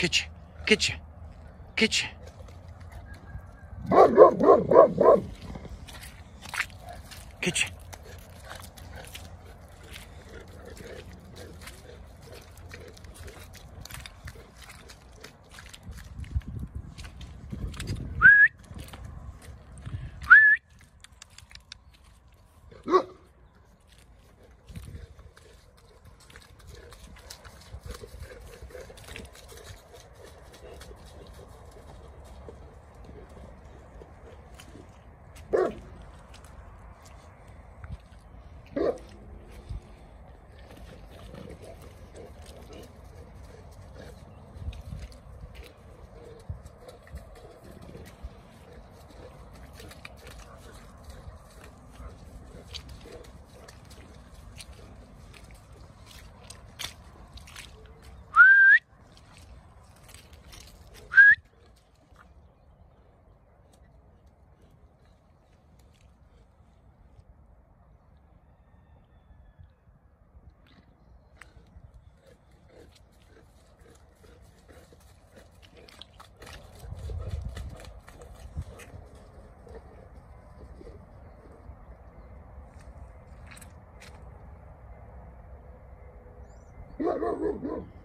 Get you. Get you. Get you. Get you. Não, não, não, não.